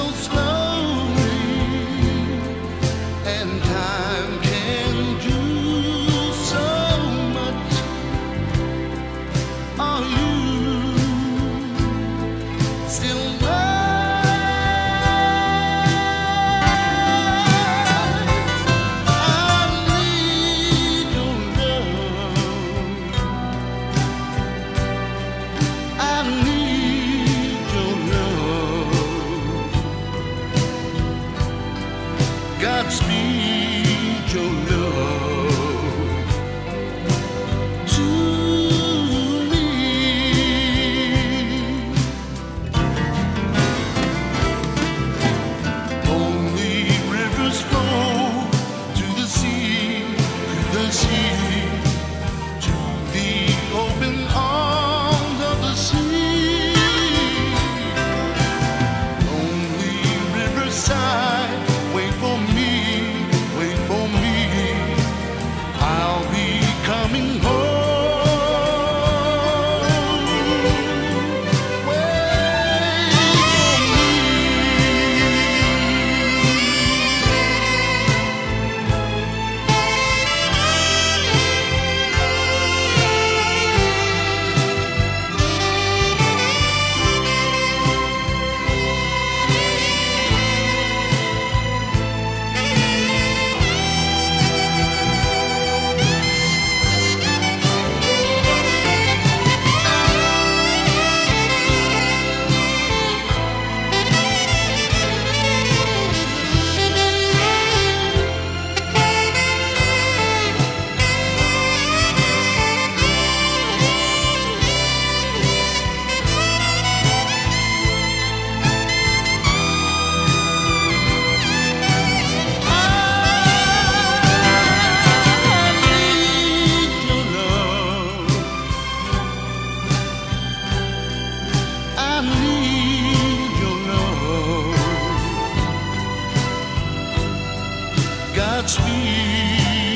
so slowly, Godspeed.